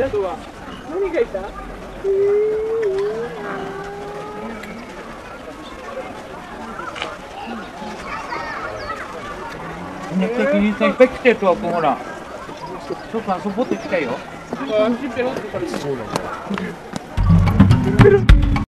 ジャは何がいた？ね、最近いっぱい来てるとは、ほら。ちょっと遊ぼうって来たよ。あ、足ペロってされてる？そうなんだ。